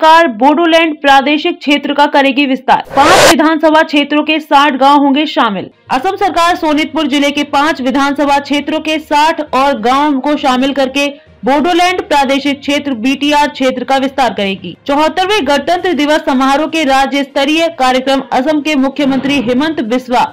सरकार बोडोलैंड प्रादेशिक क्षेत्र का करेगी विस्तार। पाँच विधानसभा क्षेत्रों के 60 गाँव होंगे शामिल। असम सरकार सोनितपुर ज़िले के पाँच विधानसभा क्षेत्रों के 60 और गाँव को शामिल करके बोडोलैंड प्रादेशिक क्षेत्र बीटीआर क्षेत्र का विस्तार करेगी। चौहत्तरवे गणतंत्र दिवस समारोह के राज्य स्तरीय कार्यक्रम असम के मुख्यमंत्री हेमंत बिस्वा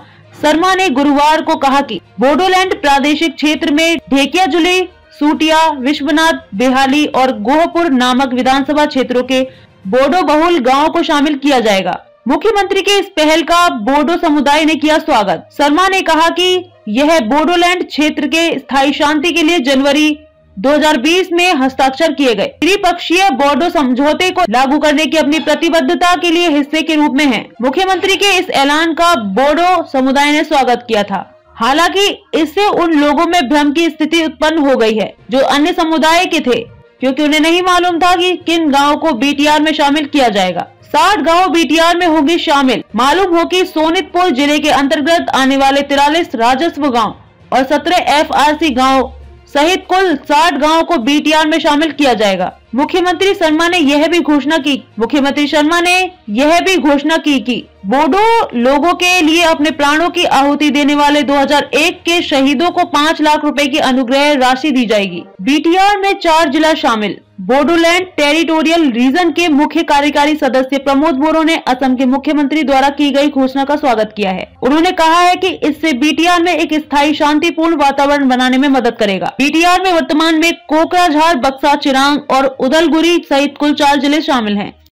शर्मा ने गुरुवार को कहा कि बोडोलैंड प्रादेशिक क्षेत्र में ढेकियाजुली सूटिया, विश्वनाथ, बेहाली और गोहपुर नामक विधानसभा क्षेत्रों के बोडो बहुल गाँवों को शामिल किया जाएगा। मुख्यमंत्री के इस पहल का बोडो समुदाय ने किया स्वागत। शर्मा ने कहा कि यह बोडोलैंड क्षेत्र के स्थायी शांति के लिए जनवरी 2020 में हस्ताक्षर किए गए। त्रिपक्षीय बोडो समझौते को लागू करने की अपनी प्रतिबद्धता के लिए हिस्से के रूप में है। मुख्यमंत्री के इस ऐलान का बोडो समुदाय ने स्वागत किया था। हालाँकि इससे उन लोगों में भ्रम की स्थिति उत्पन्न हो गई है, जो अन्य समुदाय के थे, क्योंकि उन्हें नहीं मालूम था कि किन गाँव को बीटीआर में शामिल किया जाएगा। साठ गाँव बीटीआर में होंगे शामिल। मालूम हो कि सोनितपुर ज़िले के अंतर्गत आने वाले तिरालीस राजस्व गाँव और सत्रह एफ़ आर सी गाँव सहित कुल साठ गाँव को बीटीआर में शामिल किया जाएगा। मुख्यमंत्री शर्मा ने यह भी घोषणा की। मुख्यमंत्री शर्मा ने यह भी घोषणा की कि बोडो लोगों के लिए अपने प्राणों की आहुति देने वाले 2001 के शहीदों को पाँच लाख रुपए की अनुग्रह राशि दी जाएगी। बीटीआर में चार जिला शामिल। बोडोलैंड टेरिटोरियल रीजन के मुख्य कार्यकारी सदस्य प्रमोद बोरो ने असम के मुख्यमंत्री द्वारा की गई घोषणा का स्वागत किया है। उन्होंने कहा है कि इससे बीटीआर में एक स्थायी शांतिपूर्ण वातावरण बनाने में मदद करेगा। बीटीआर में वर्तमान में कोकराझार, बक्सा, चिरांग और उदलगुरी सहित कुल चार ज़िले शामिल हैं।